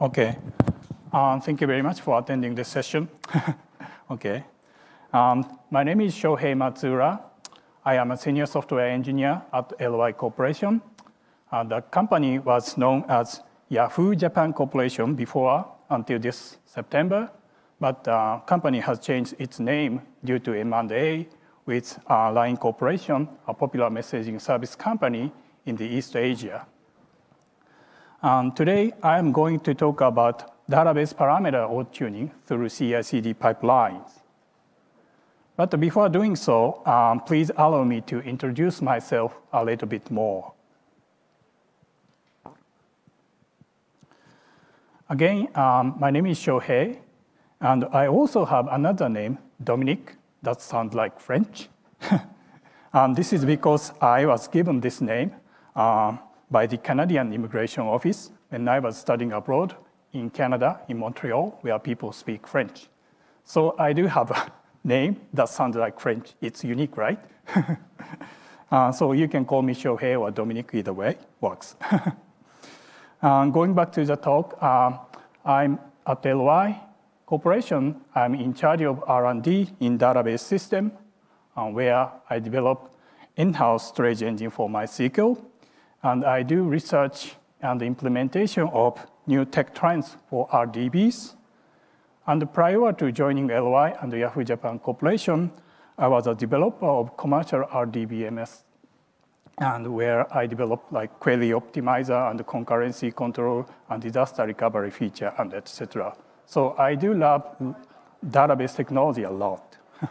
Okay. Um, thank you very much for attending this session. okay. Um, my name is Shohei Matsuura. I am a senior software engineer at LY Corporation. Uh, the company was known as Yahoo Japan Corporation before until this September, but the uh, company has changed its name due to M&A with uh, LINE Corporation, a popular messaging service company in the East Asia. Um, today, I'm going to talk about database parameter auto-tuning through CI/CD pipelines. But before doing so, um, please allow me to introduce myself a little bit more. Again, um, my name is Shohei, and I also have another name, Dominic, that sounds like French. um, this is because I was given this name uh, by the Canadian Immigration Office when I was studying abroad in Canada, in Montreal, where people speak French. So I do have a name that sounds like French. It's unique, right? uh, so you can call me Shohei or Dominic, either way, works. um, going back to the talk, uh, I'm at LY Corporation. I'm in charge of R&D in database system, uh, where I develop in-house storage engine for MySQL and I do research and implementation of new tech trends for RDBs. And prior to joining LY and the Yahoo Japan Corporation, I was a developer of commercial RDBMS and where I developed like query optimizer and concurrency control and disaster recovery feature and etc. So I do love database technology a lot.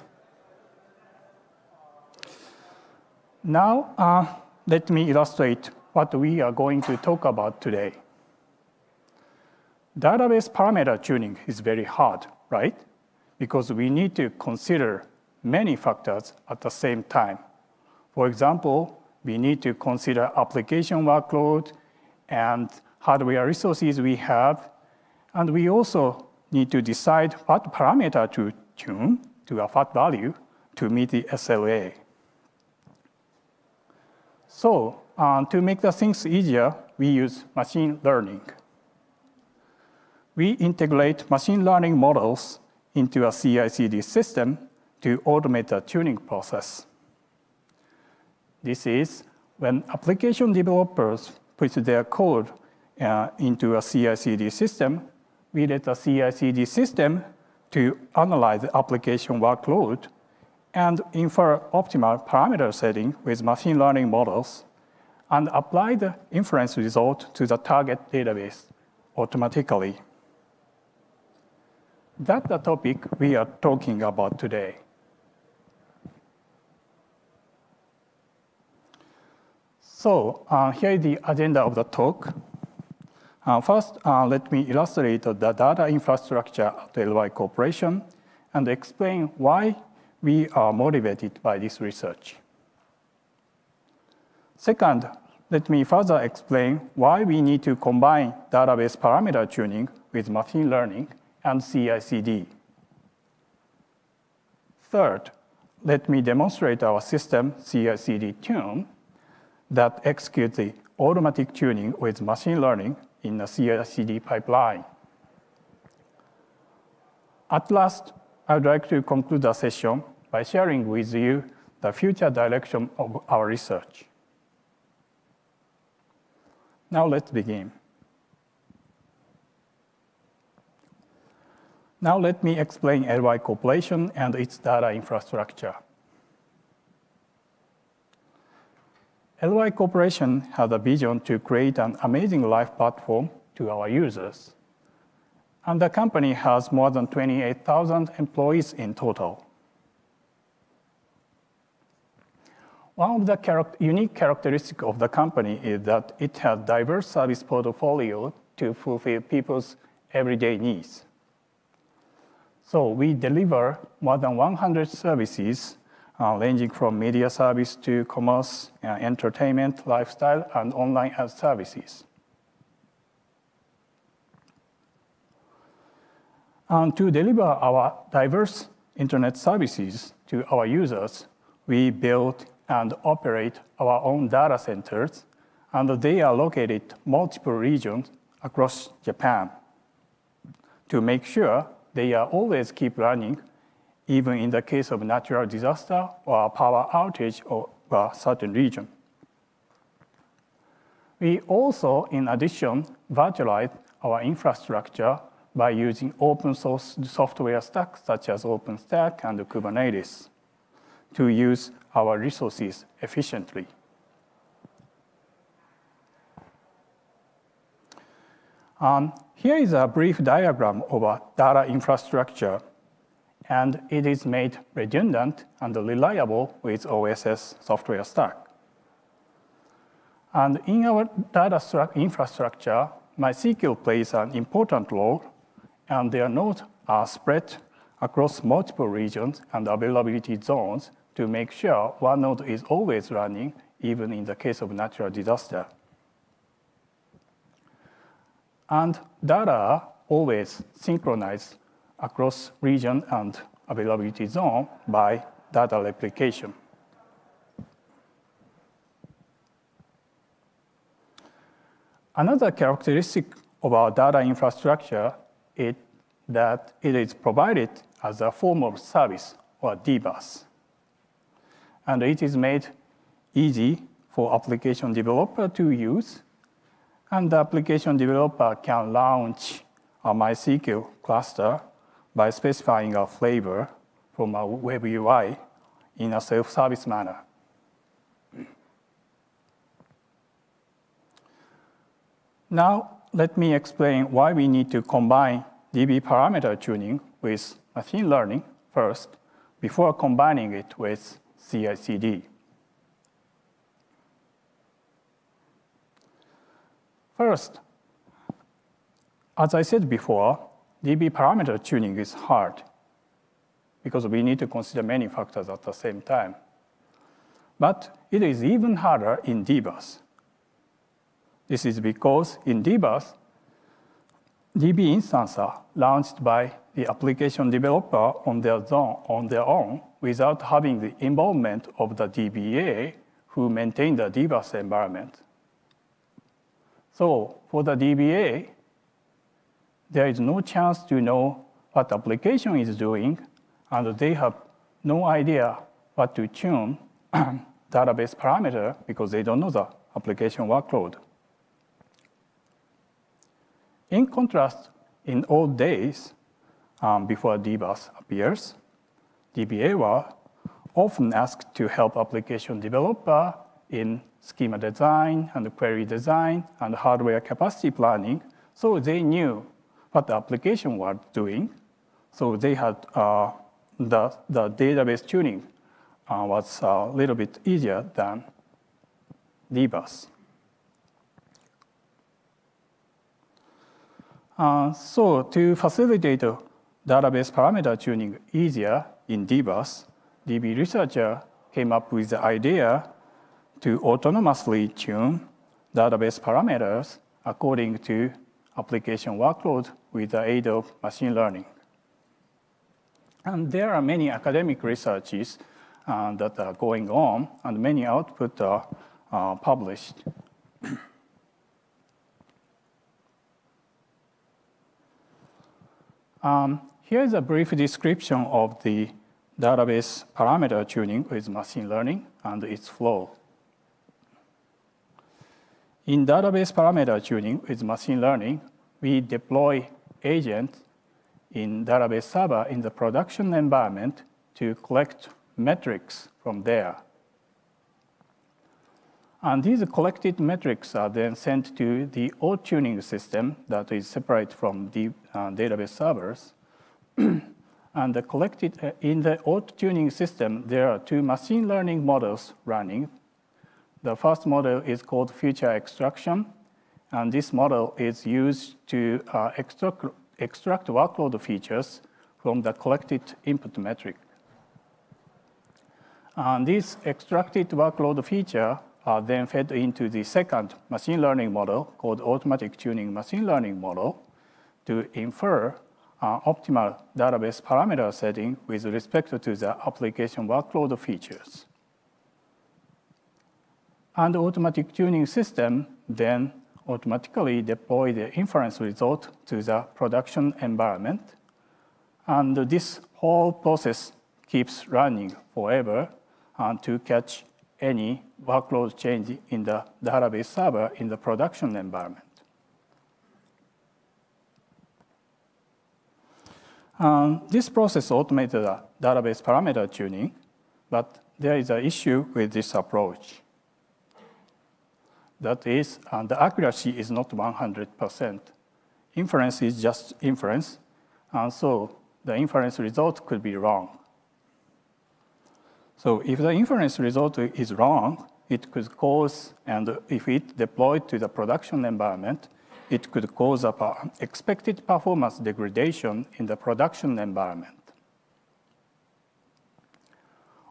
now, uh, let me illustrate what we are going to talk about today. Database parameter tuning is very hard, right? Because we need to consider many factors at the same time. For example, we need to consider application workload and hardware resources we have, and we also need to decide what parameter to tune to a what value to meet the SLA. So uh, to make the things easier, we use machine learning. We integrate machine learning models into a CI/CD system to automate the tuning process. This is when application developers put their code uh, into a CI/CD system, we let the CI/CD system to analyze the application workload and infer optimal parameter setting with machine learning models and apply the inference result to the target database automatically. That's the topic we are talking about today. So uh, here is the agenda of the talk. Uh, first, uh, let me illustrate the data infrastructure at LY Corporation and explain why we are motivated by this research. Second, let me further explain why we need to combine database parameter tuning with machine learning and CI/CD. Third, let me demonstrate our system CI/CD tune that executes the automatic tuning with machine learning in the CI/CD pipeline. At last, I would like to conclude the session by sharing with you the future direction of our research. Now let's begin. Now let me explain LY Corporation and its data infrastructure. LY Corporation has a vision to create an amazing life platform to our users. And the company has more than 28,000 employees in total. One of the unique characteristics of the company is that it has diverse service portfolio to fulfill people's everyday needs. So we deliver more than 100 services uh, ranging from media service to commerce, uh, entertainment, lifestyle, and online ad services. And to deliver our diverse internet services to our users, we built and operate our own data centers, and they are located multiple regions across Japan. to make sure they are always keep running, even in the case of natural disaster or power outage or a certain region. We also, in addition, virtualize our infrastructure by using open source software stacks such as OpenStack and Kubernetes to use our resources efficiently. Um, here is a brief diagram of a data infrastructure, and it is made redundant and reliable with OSS software stack. And in our data infrastructure, MySQL plays an important role, and their nodes are spread across multiple regions and availability zones to make sure one node is always running, even in the case of natural disaster. And data are always synchronized across region and availability zone by data replication. Another characteristic of our data infrastructure is that it is provided as a form of service or DBaaS. And it is made easy for application developer to use. And the application developer can launch a MySQL cluster by specifying a flavor from a web UI in a self-service manner. Now, let me explain why we need to combine DB parameter tuning with machine learning first before combining it with CI/CD. First, as I said before, DB parameter tuning is hard because we need to consider many factors at the same time. But it is even harder in DBaaS. This is because in DBaaS, DB instances launched by the application developer on their, zone, on their own without having the involvement of the DBA who maintain the DBaaS environment. So for the DBA, there is no chance to know what the application is doing, and they have no idea what to tune database parameter because they don't know the application workload. In contrast, in old days, um, before DBaaS appears, DBA were often asked to help application developer in schema design and query design and hardware capacity planning, so they knew what the application was doing. So they had uh, the, the database tuning uh, was a little bit easier than DBaaS. Uh, so to facilitate database parameter tuning easier in DBaaS, DB researcher came up with the idea to autonomously tune database parameters according to application workload with the aid of machine learning. And there are many academic researches uh, that are going on, and many output are uh, published. Um, here is a brief description of the database parameter tuning with machine learning and its flow. In database parameter tuning with machine learning, we deploy agents in database server in the production environment to collect metrics from there. And these collected metrics are then sent to the auto-tuning system that is separate from the uh, database servers. and collected uh, in the auto-tuning system, there are two machine learning models running. The first model is called feature extraction, and this model is used to uh, extract, extract workload features from the collected input metric. And this extracted workload feature are then fed into the second machine learning model called automatic tuning machine learning model to infer uh, optimal database parameter setting with respect to the application workload features. And automatic tuning system then automatically deploy the inference result to the production environment. And this whole process keeps running forever and to catch any workload change in the database server in the production environment. Um, this process automated the database parameter tuning, but there is an issue with this approach. That is, uh, the accuracy is not 100%. Inference is just inference, and so the inference result could be wrong. So if the inference result is wrong, it could cause, and if it deployed to the production environment, it could cause a expected performance degradation in the production environment.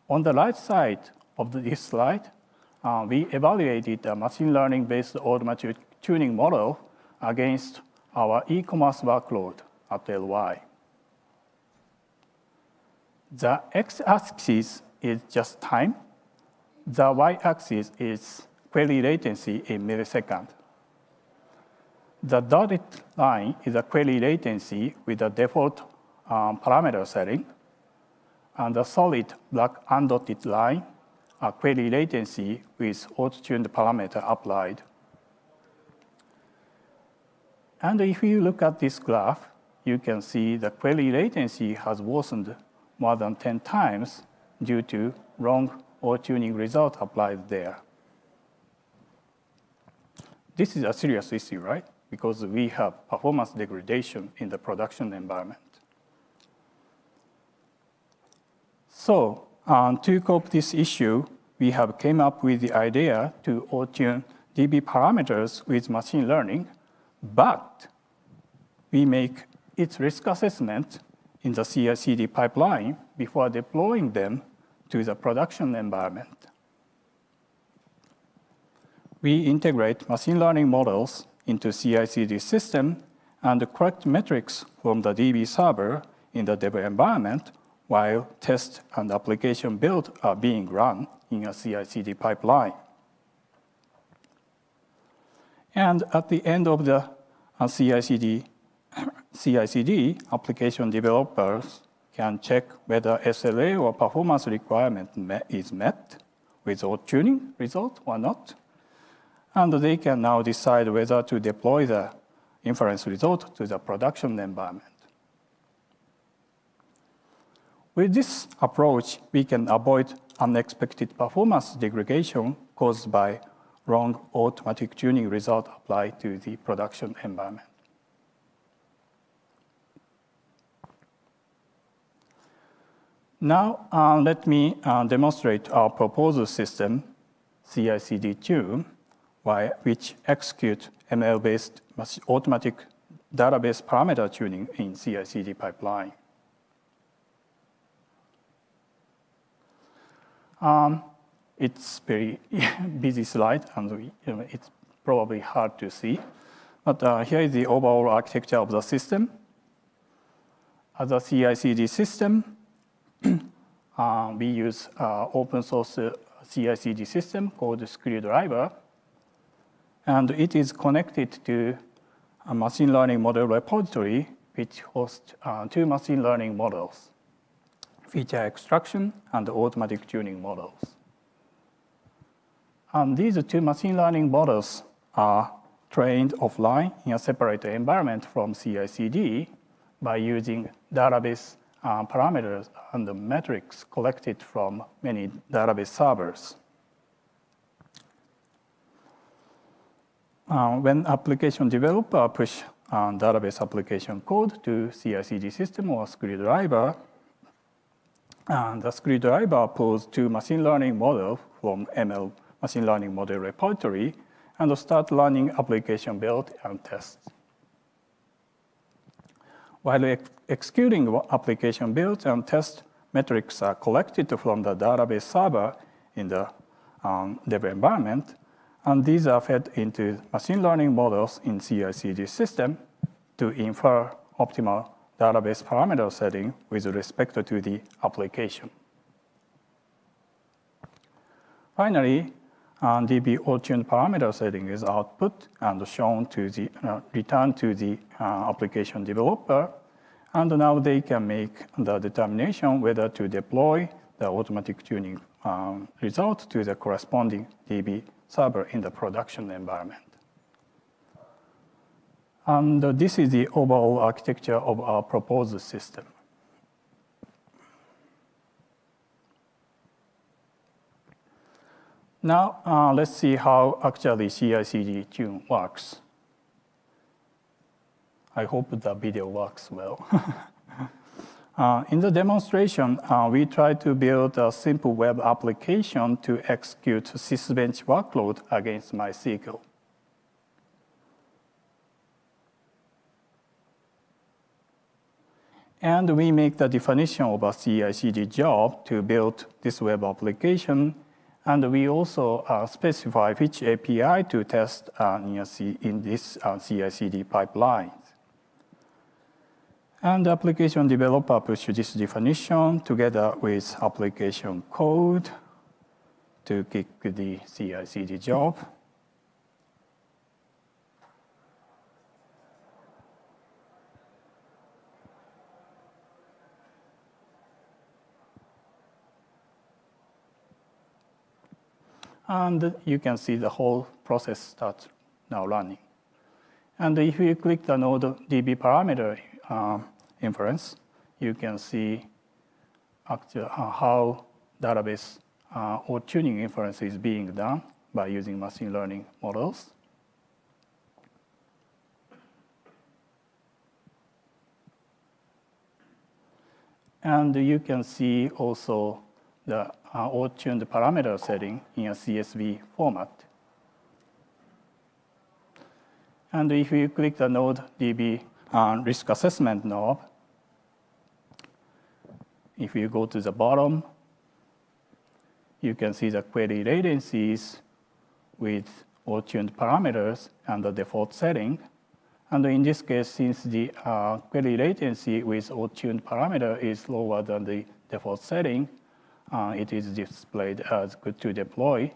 On the right side of this slide, uh, we evaluated a machine learning-based automatic tuning model against our e-commerce workload at LY. The x-axis is just time. The y-axis is query latency in milliseconds. The dotted line is a query latency with a default um, parameter setting. And the solid black undotted line, a query latency with auto-tuned parameter applied. And if you look at this graph, you can see the query latency has worsened more than 10 times due to wrong auto-tuning result applied there. This is a serious issue, right? Because we have performance degradation in the production environment. So um, to cope this issue, we have came up with the idea to auto-tune DB parameters with machine learning, but we make its risk assessment in the CI/CD pipeline before deploying them to the production environment. We integrate machine learning models into CI/CD system and collect metrics from the DB server in the dev environment while test and application build are being run in a CI/CD pipeline. And at the end of the uh, CI/CD, CI/CD, application developers can check whether SLA or performance requirement is met with tuning result or not and they can now decide whether to deploy the inference result to the production environment. With this approach, we can avoid unexpected performance degradation caused by wrong automatic tuning result applied to the production environment. Now, uh, let me uh, demonstrate our proposal system, CI/CD tune, which execute ML-based automatic database parameter tuning in CI/CD pipeline. Um, it's very busy slide, and we, you know, it's probably hard to see. But uh, here is the overall architecture of the system. As a CI/CD system, uh, we use uh, open source uh, CI/CD system called Screwdriver and it is connected to a machine learning model repository, which hosts uh, two machine learning models, feature extraction and automatic tuning models. And these two machine learning models are trained offline in a separate environment from CI/CD by using database uh, parameters and the metrics collected from many database servers. When application developer push uh, database application code to CI/CD system or screwdriver, and the screwdriver pulls two machine learning model from ML machine learning model repository and start running application build and test. While ex executing application build and test, metrics are collected from the database server in the um, dev environment, and these are fed into machine learning models in CI/CD system to infer optimal database parameter setting with respect to the application. Finally, DB auto-tuned parameter setting is output and shown to the uh, return to the uh, application developer. And now they can make the determination whether to deploy the automatic tuning um, result to the corresponding DB server in the production environment. And this is the overall architecture of our proposed system. Now, uh, let's see how actually CI/CD tune works. I hope the video works well. uh, in the demonstration, uh, we try to build a simple web application to execute Sysbench workload against MySQL. And we make the definition of a CI/CD job to build this web application and we also uh, specify which API to test uh, in, in this uh, CI/CD pipeline. And the application developer pushes this definition together with application code to kick the CI/CD job. And you can see the whole process starts now running. And if you click the node DB parameter uh, inference, you can see uh, how database uh, or tuning inference is being done by using machine learning models. And you can see also the uh, auto-tuned parameter setting in a CSV format. And if you click the node DB uh, risk assessment knob, if you go to the bottom, you can see the query latencies with auto-tuned parameters and the default setting. And in this case, since the uh, query latency with auto-tuned parameter is lower than the default setting, uh, it is displayed as good to deploy.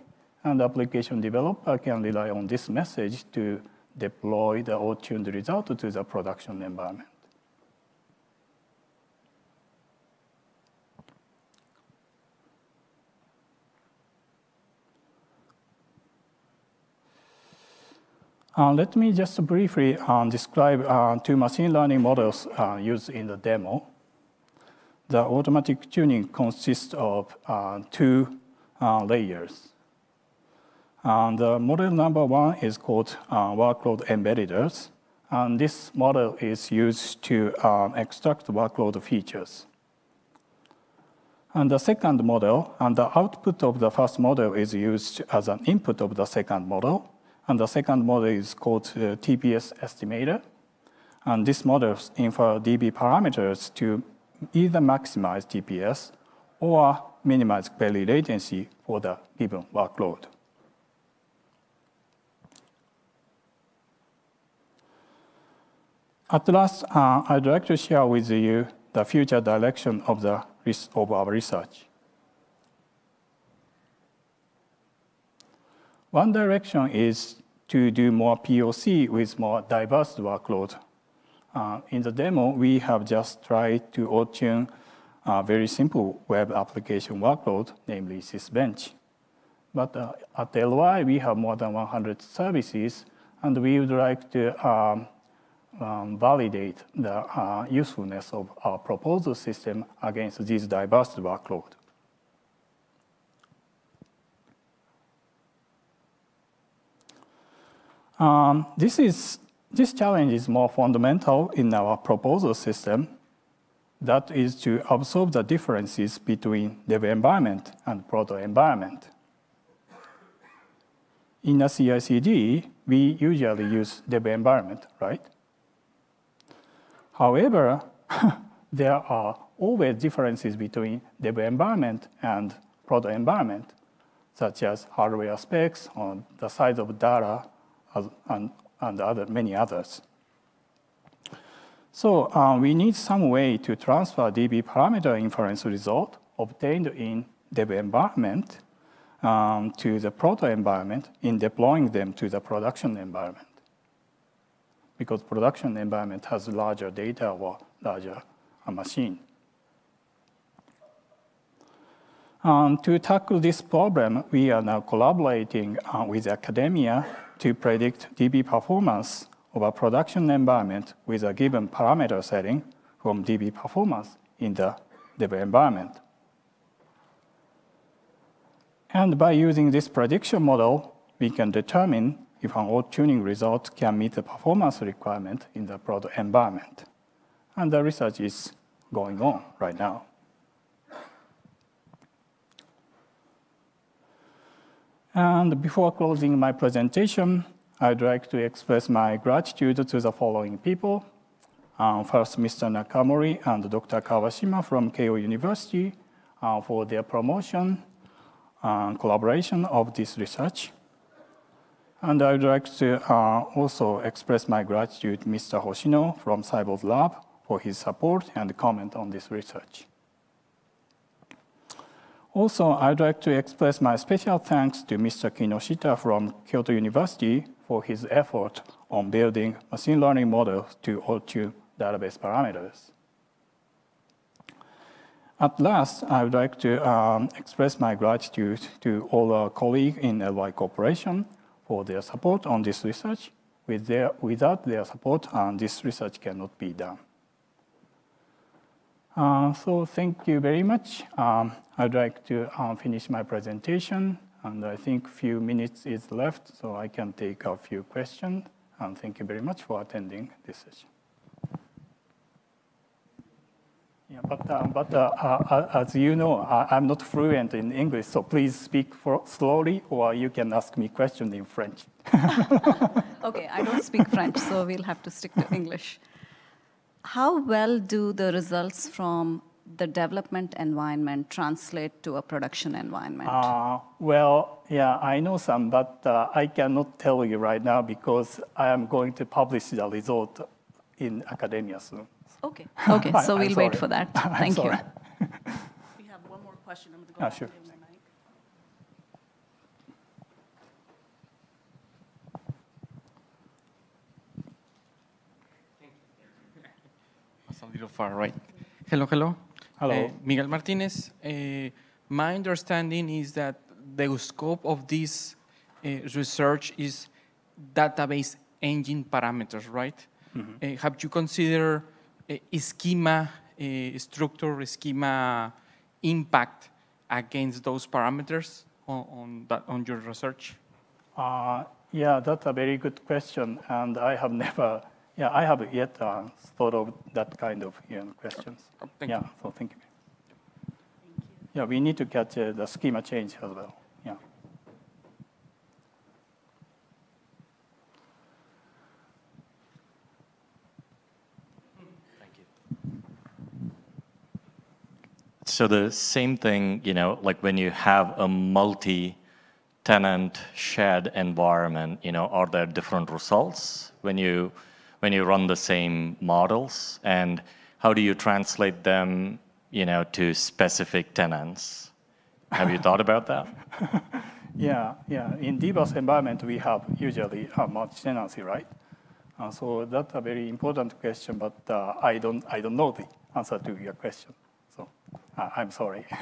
And the application developer can rely on this message to deploy the auto-tuned result to the production environment. Uh, let me just briefly uh, describe uh, two machine learning models uh, used in the demo the automatic tuning consists of uh, two uh, layers. And the model number one is called uh, workload embedders. And this model is used to um, extract workload features. And the second model, and the output of the first model is used as an input of the second model. And the second model is called uh, TPS estimator. And this model infer DB parameters to either maximize TPS or minimize query latency for the given workload. At last, uh, I'd like to share with you the future direction of, the, of our research. One direction is to do more POC with more diverse workload uh, in the demo, we have just tried to auto-tune a very simple web application workload, namely Sysbench. But uh, at LY, we have more than 100 services, and we would like to um, um, validate the uh, usefulness of our proposal system against these diverse workload. Um, this is this challenge is more fundamental in our proposal system. That is to absorb the differences between dev environment and proto environment. In a CI/CD, we usually use dev environment, right? However, there are always differences between dev environment and proto environment, such as hardware specs or the size of data and and other, many others. So um, we need some way to transfer DB parameter inference result obtained in dev environment um, to the proto environment in deploying them to the production environment. Because production environment has larger data or larger uh, machine. Um, to tackle this problem, we are now collaborating uh, with academia to predict DB performance of a production environment with a given parameter setting from DB performance in the dev environment. And by using this prediction model, we can determine if an auto tuning result can meet the performance requirement in the product environment. And the research is going on right now. And before closing my presentation, I'd like to express my gratitude to the following people. Um, first, Mr. Nakamori and Dr. Kawashima from Keio University uh, for their promotion and collaboration of this research. And I'd like to uh, also express my gratitude to Mr. Hoshino from Cybozu Lab for his support and comment on this research. Also, I'd like to express my special thanks to Mr. Kinoshita from Kyoto University for his effort on building machine learning models to auto database parameters. At last, I would like to um, express my gratitude to all our colleagues in LY Corporation for their support on this research. With their, without their support, um, this research cannot be done. Uh, so thank you very much. Um, I'd like to uh, finish my presentation, and I think a few minutes is left, so I can take a few questions. And thank you very much for attending this session. Yeah, but, uh, but uh, uh, as you know, I, am not fluent in English, so please speak slowly, or you can ask me questions in French. okay, I don't speak French, so we'll have to stick to English. How well do the results from the development environment translate to a production environment? Uh, well, yeah, I know some, but uh, I cannot tell you right now because I am going to publish the result in academia soon. Okay. Okay. So we'll wait for that. Thank you. we have one more question. I'm going to go. To the mic. Ah, sure. a little far right. Hello, hello. Hello. Uh, Miguel Martinez. Uh, my understanding is that the scope of this uh, research is database engine parameters, right? -hmm. have you considered schema structure, schema impact against those parameters on, on, that, on your research? Uh, yeah, that's a very good question, and I have never, yeah, I have yet uh, thought of that kind of you know, questions. Oh, thank yeah, you. so thank you. Thank you. Yeah, we need to catch uh, the schema change as well. So the same thing, you know, like when you have a multi-tenant shared environment, you know, are there different results when you when you run the same models, and how do you translate them, you know, to specific tenants? Have you thought about that? yeah, yeah. In DBaaS environment, we have usually a multi-tenancy, right? Uh, so that's a very important question, but uh, I don't I don't know the answer to your question. Uh, I'm sorry.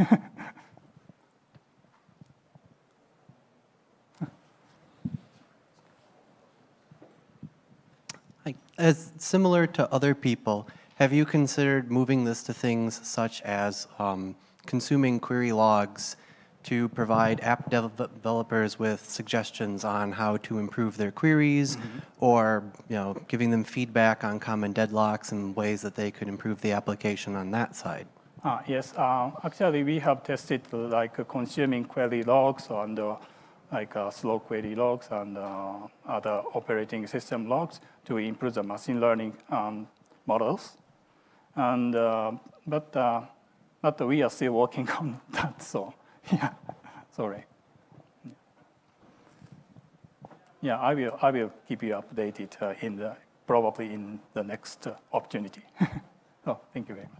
As similar to other people, have you considered moving this to things such as um, consuming query logs to provide app developers with suggestions on how to improve their queries mm -hmm. or you know, giving them feedback on common deadlocks and ways that they could improve the application on that side? Uh, yes, uh, actually we have tested like consuming query logs and uh, like uh, slow query logs and uh, other operating system logs to improve the machine learning um, models. And uh, but but we are still working on that. So yeah, sorry. Yeah, I will I will keep you updated in the probably in the next opportunity. oh, thank you very much.